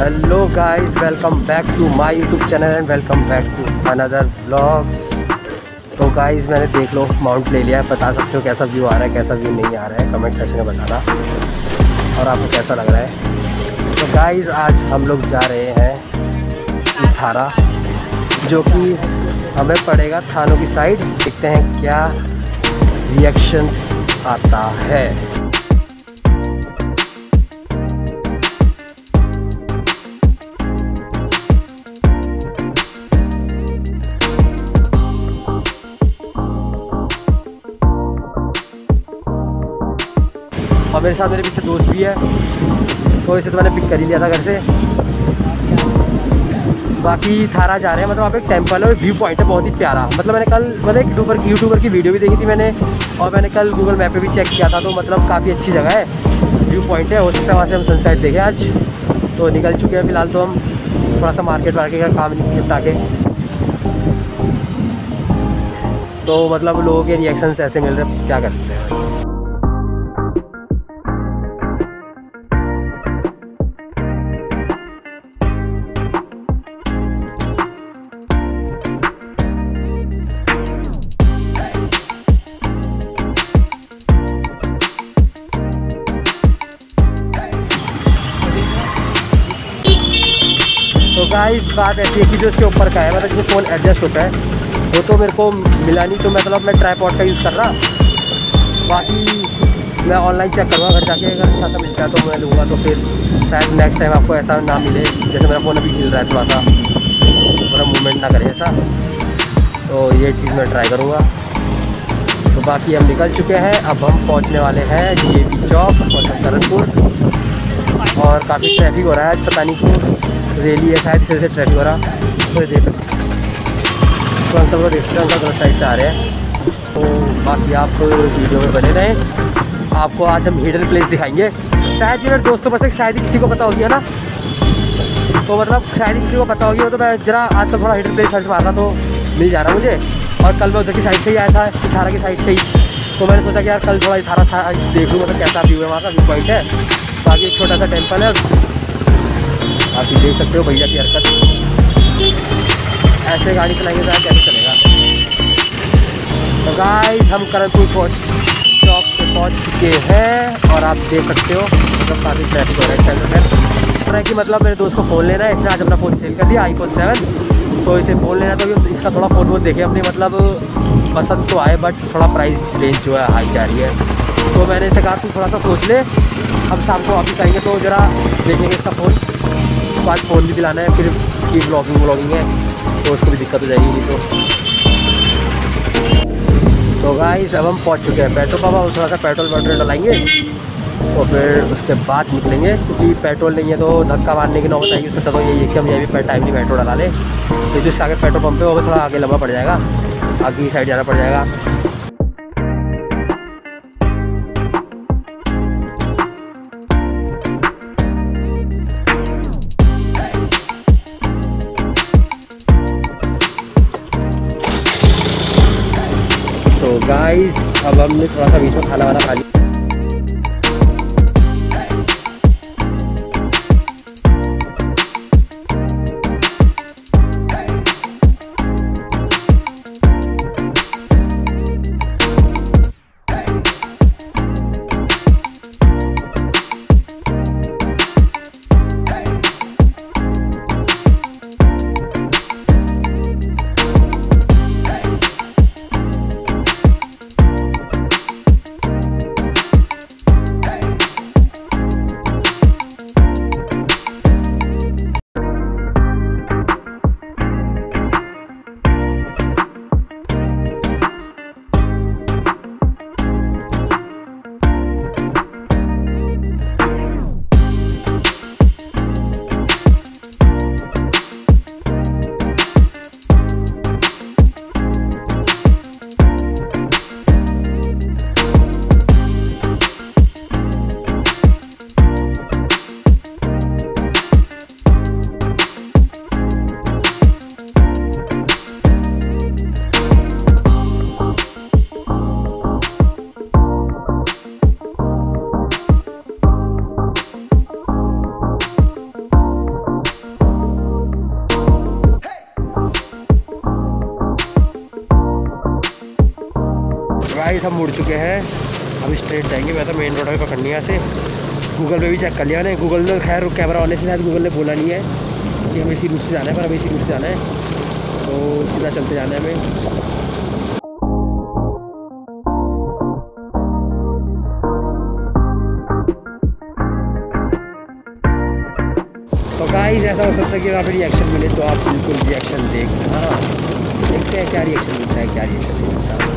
Hello guys welcome back to my YouTube channel and welcome back to another blogs तो guys मैंने देख लो mount ले लिया है। बता सकते हो कैसा व्यू आ रहा है, कैसा व्यू नहीं आ रहा है। कमेंट सेक्शन में बताना। और आपको कैसा लग रहा है। तो गाइस आज हम लोग जा रहे हैं थारा जो कि हमें पड़ेगा थानों की साइड देखते हैं क्या रिएक्शन आता है। और मेरे साथ मेरे पीछे दोस्त भी है तो इसे तो मैंने पिक कर ही लिया था घर से। बाकी थारा जा रहे हैं मतलब वहाँ पे एक टेंपल है व्यू पॉइंट है, बहुत ही प्यारा। मतलब मैंने कल मतलब एक यूट्यूबर की यूट्यूबर की वीडियो भी देखी थी मैंने, और मैंने कल गूगल मैप पे भी चेक किया था तो मतलब काफ़ी अच्छी जगह है। व्यू पॉइंट है, हो सकता है वहाँ से हम सनसेट देखें आज। तो निकल चुके हैं फ़िलहाल तो हम थोड़ा सा मार्केट वार्केट का काम निपटा के। तो मतलब लोगों के रिएक्शन ऐसे मिल रहे क्या कर? सकते गाइस बात ऐसी है कि जो इसके ऊपर का है मतलब जो फ़ोन एडजस्ट होता है, वो तो मेरे को मिला नहीं तो मतलब मैं ट्राईपॉड का यूज़ कर रहा। बाकी मैं ऑनलाइन चेक करूँगा, अगर जाके अगर अच्छा सा मिलता है तो मैं लूँगा तो फिर शायद नेक्स्ट टाइम आपको ऐसा ना मिले, जैसे मेरा फ़ोन अभी हिल रहा है थोड़ा सा थोड़ा मूवमेंट ना करे ऐसा। तो ये चीज़ मैं ट्राई करूँगा। तो बाकी हम निकल चुके हैं, अब हम पहुँचने वाले हैं डी ए चौक सरनपुर और काफ़ी ट्रैफ़िक हो रहा है आज, पता नहीं क्यों। रैली है, शायद फिर से ट्रैफ़िक हो रहा। देख सकते तो अंकल को देखते हैं अंकल साइड से आ रहे हैं। तो बाकी आप वीडियो में बने रहें। आपको आज हम हिडन प्लेस दिखाएँगे। शायद मेरे दोस्तों में से शायद किसी को पता होगी है ना। तो मतलब शायद किसी को पता होगी तो मैं जरा आज तो थोड़ा हिडन प्लेस सर्च मारा तो मिल जा रहा मुझे। और कल मैं उधर की साइड से ही आया था इथारा की साइड से ही। तो मैंने सोचा कि यार कल थोड़ा इथारा देख लूँ मतलब कैसा व्यू है वहाँ का व्यू पॉइंट है। बाकी एक छोटा सा टेंपल है बाकी देख सकते हो भैया की हरकत। ऐसे गाड़ी चलाएँगे तो कैसे चलेगा। तो गाइस हम करणपुर पहुँच चौक पे पहुँच चुके हैं और आप देख सकते हो मतलब काफ़ी ट्रैफ़िक हो रहा है इस तरह की मतलब मेरे दोस्त को फ़ोन लेना है, इसने आज अपना फ़ोन सेल कर दिया आईफोन सेवन तो इसे फ़ोन लेना तो इसका थोड़ा फ़ोन वोन देखे, अपने मतलब पसंद तो आए बट थोड़ा प्राइस रेंज जो है हाई जा रही है। तो मैंने इसे कहा, तू थोड़ा सा सोच ले, हम शाम को वापस आएँगे तो ज़रा देखेंगे इसका फ़ोन उसके बाद फ़ोन भी दिलाना है, फिर उसकी ब्लॉगिंग व्लॉगिंग है तो उसको भी दिक्कत हो जाएगी तो। तो गाइस अब हम पहुँच चुके हैं पेट्रोल पंप थोड़ा सा पेट्रोल वेट्रोल डलाएँगे, और फिर उसके बाद निकलेंगे, क्योंकि पेट्रोल नहीं है तो धक्का मारने की नौबत आएगी उससे तो यही है कि हम ये भी टाइम नहीं पेट्रोल डला लें। तो जिसके आगे पेट्रोल पंप पे वो थोड़ा आगे लंबा पड़ जाएगा, आगे साइड जाना पड़ जाएगा। गाइस अब हमने थोड़ा सा बीच में खाना वाना खा लिया। सब मुड़ चुके हैं। अब स्ट्रेट जाएँगे। वैसे मेन रोड पर पकड़नी है से। गूगल पे भी चेक कर लिया मैंने गूगल ने खैर कैमरा वाले से शायद गूगल ने बोला नहीं है कि हमें इसी रूट से जाना है, पर हमें इसी रूट से जाना है। तो सीधा चलते जाना है हमें। तो गाइस ऐसा हो सकता है कि आप रिएक्शन मिले तो आप बिल्कुल रिएक्शन देख हाँ देखते हैं क्या रिएक्शन मिलता है, क्या रिएक्शन मिलता है।